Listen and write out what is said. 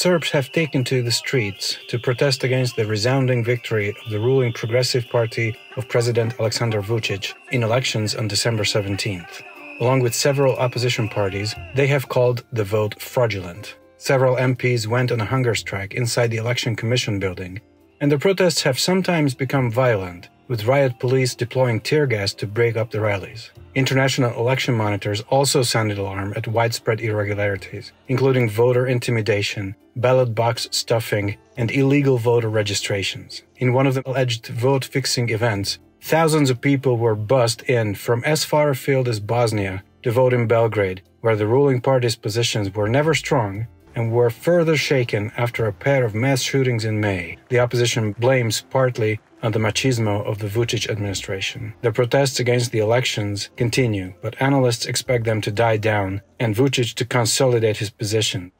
Serbs have taken to the streets to protest against the resounding victory of the ruling Progressive Party of President Aleksandar Vucic in elections on December 17th. Along with several opposition parties, they have called the vote fraudulent. Several MPs went on a hunger strike inside the Election Commission building, and the protests have sometimes become violent, with riot police deploying tear gas to break up the rallies. International election monitors also sounded alarm at widespread irregularities, including voter intimidation, ballot box stuffing, and illegal voter registrations. In one of the alleged vote fixing events, Thousands of people were bussed in from as far afield as Bosnia to vote in Belgrade, where the ruling party's positions were never strong and were further shaken after a pair of mass shootings in May. The opposition blames partly on the machismo of the Vucic administration. The protests against the elections continue, but analysts expect them to die down and Vucic to consolidate his position.